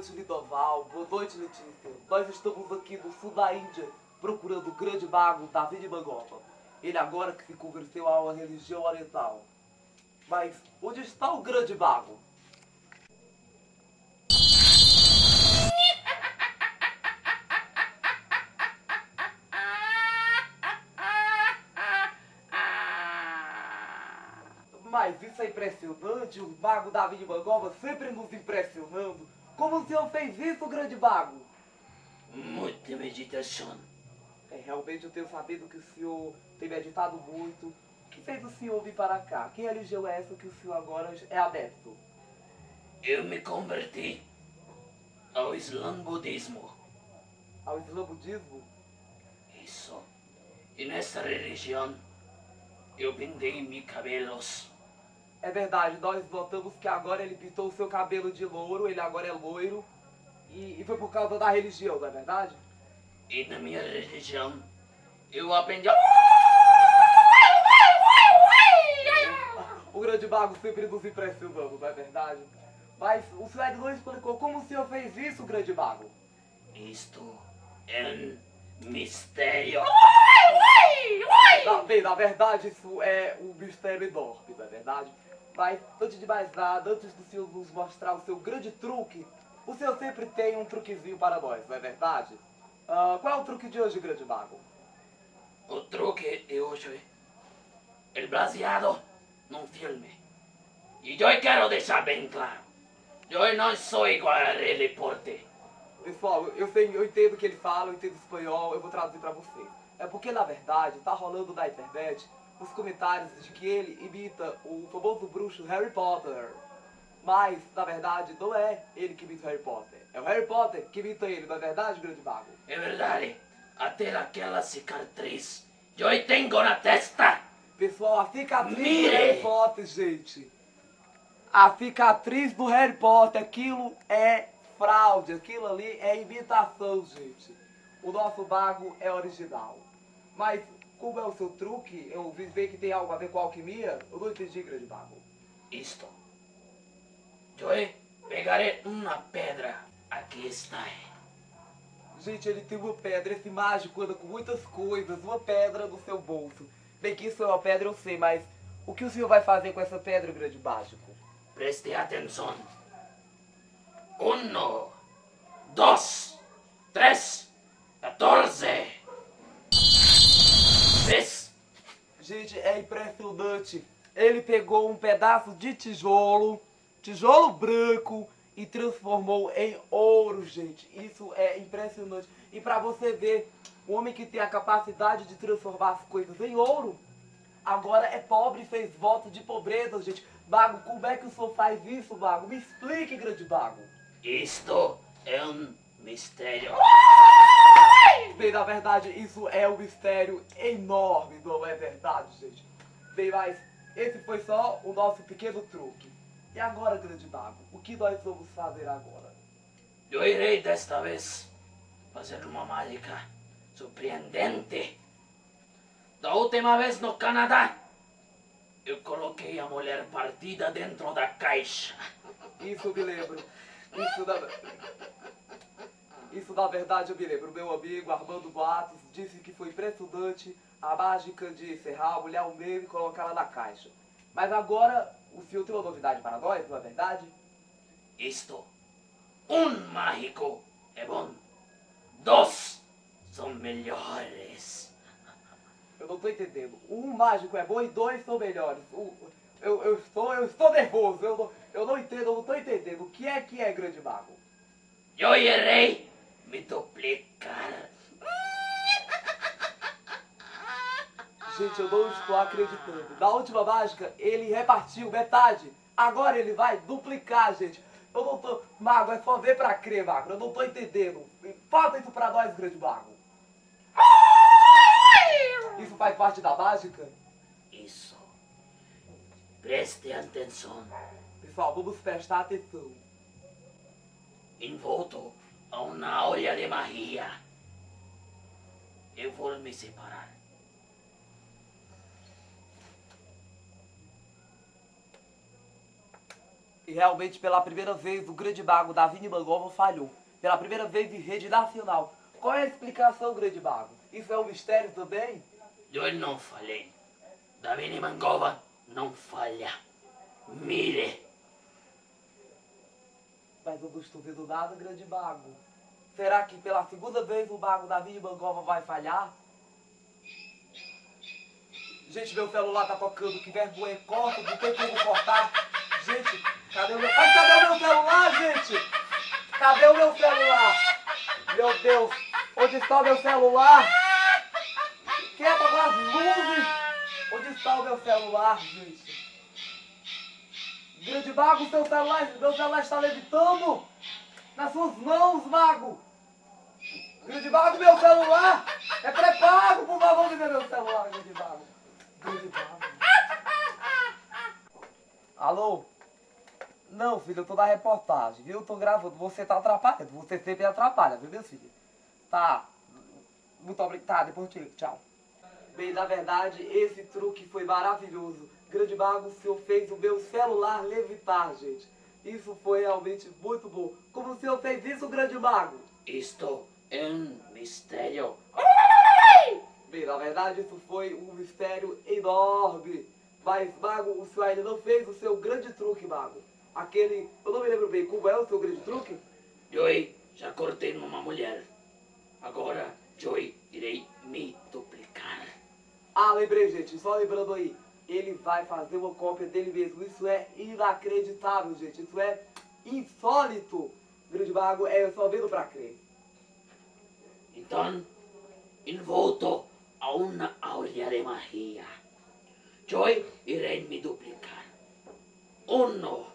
noite, Lidoval. Boa noite, Letícia. Nós estamos aqui no sul da Índia procurando o grande mago David Mangopa. Ele agora que se converteu a uma religião oriental. Mas onde está o grande mago? Mas isso é impressionante, o mago David Mangopa sempre nos impressionando. Como o senhor fez isso, grande mago? Muita meditação. É, realmente eu tenho sabido que o senhor tem meditado muito. O que fez o senhor vir para cá? Que religião é essa que o senhor agora é adepto? Eu me converti ao Islã budismo. Ao Islã budismo? Isso. E nessa religião eu pintei meus cabelos. É verdade, nós notamos que agora ele pintou o seu cabelo de louro, ele agora é loiro. E, e foi por causa da religião, não é verdade? E na minha religião eu aprendi. O grande mago sempre nos impressionando, não é verdade? Mas o senhor não explicou como o senhor fez isso, grande mago. Isto é um mistério. Na, bem, na verdade, isso é um mistério enorme, não é verdade? Mas, antes de mais nada, antes do senhor nos mostrar o seu grande truque, o senhor sempre tem um truquezinho para nós, não é verdade? Ah, qual é o truque de hoje, grande mago? O truque de hoje é baseado num filme. E eu quero deixar bem claro. Eu não sou igual a ele porte. Pessoal, eu, sei, eu entendo o que ele fala, eu entendo espanhol, eu vou traduzir pra vocês. É porque, na verdade, tá rolando na internet os comentários de que ele imita o famoso bruxo Harry Potter. Mas, na verdade, não é ele que imita o Harry Potter. É o Harry Potter que imita ele, não é verdade, grande mago? É verdade. Até aquela cicatriz eu tenho na testa. Pessoal, a cicatriz Mire! do Harry Potter, gente. A cicatriz do Harry Potter, aquilo é fraude, aquilo ali é imitação, gente. O nosso mago é original. Mas, como é o seu truque, eu ouvi ver que tem algo a ver com alquimia, eu não entendi, grande mago. Isto. Eu pegarei uma pedra. Aqui está. Gente, ele tem uma pedra, esse mágico anda com muitas coisas, uma pedra no seu bolso. Bem que isso é uma pedra, eu sei, mas o que o senhor vai fazer com essa pedra, grande mágico? Preste atenção. Um, dois, três, Gente, é impressionante. Ele pegou um pedaço de tijolo, tijolo branco, e transformou em ouro, gente. Isso é impressionante. E pra você ver, o homem que tem a capacidade de transformar as coisas em ouro, agora é pobre e fez voto de pobreza, gente. Bago, como é que o senhor faz isso, Bago? Me explique, grande Bago. Isto é um mistério. Bem, na verdade, isso é um mistério enorme, não é verdade, gente? Bem, mas esse foi só o nosso pequeno truque. E agora, grande mago, o que nós vamos fazer agora? Eu irei desta vez fazer uma mágica surpreendente. Da última vez no Canadá, eu coloquei a mulher partida dentro da caixa. Isso me lembro. Isso na... Isso na verdade eu me lembro. Meu amigo Armando Boatos disse que foi impressionante a mágica de serrar a mulher ao meio e colocá-la na caixa. Mas agora o senhor tem uma novidade para nós, não é verdade? Isto, um mágico é bom. Dois são melhores. Eu não estou entendendo. Um mágico é bom e dois são melhores. O- eu, eu, estou, eu estou nervoso. Eu não, eu não entendo, eu não estou entendendo. O que é que é grande mago? Eu irei me duplicar. Gente, eu não estou acreditando. Na última mágica, ele repartiu metade. Agora ele vai duplicar, gente. Eu não tô. Mago, é só ver pra crer, Mago. Eu não tô entendendo. Fala isso pra nós, grande Mago. Isso faz parte da mágica? Isso. Preste atenção. Pessoal, vamos prestar atenção. Envolto a uma olha de magia. Eu vou me separar. E realmente, pela primeira vez, o grande mago Davi Mangova falhou. Pela primeira vez em rede nacional. Qual é a explicação, grande mago? Isso é um mistério também? Eu não falei. Davi Mangova não falha. Mire. Não estou vendo nada, grande mago. Será que pela segunda vez o mago Davi Mangova vai falhar? Gente, meu celular tá tocando, que vergonha, corta, não tem como cortar. Gente, cadê o meu... Ai, cadê o meu celular, gente? Cadê o meu celular? Meu Deus, onde está o meu celular? Quem as luzes? Onde está o meu celular, gente? Grande mago, seu celular, meu celular está levitando nas suas mãos, mago. Grande mago, meu celular é pré-pago, por favor, me dê meu celular, grande mago. Grande mago. Alô? Não, filho, eu tô na reportagem, viu? Eu tô gravando. Você tá atrapalhando. Você sempre atrapalha, viu, meu filho? Tá. Muito obrigado. Tá, depois eu te ligo. Tchau. Bem, na verdade, esse truque maravilhoso. Grande Mago, o senhor fez o meu celular levitar, gente. Isso foi realmente muito bom. Como o senhor fez isso, Grande Mago? Isto é um mistério. Bem, na verdade, isso foi um mistério enorme. Mas, Mago, o senhor ainda não fez o seu grande truque, Mago. Aquele. Eu não me lembro bem, como é o seu grande truque? Eu já cortei numa mulher. Agora eu irei me duplicar. Ah, lembrei, gente, só lembrando aí. Ele vai fazer uma cópia dele mesmo. Isso é inacreditável, gente. Isso é insólito. Grande Mago é só vendo pra crer. Então, envolto a uma áurea de magia. Eu irei me duplicar. Uno, dos,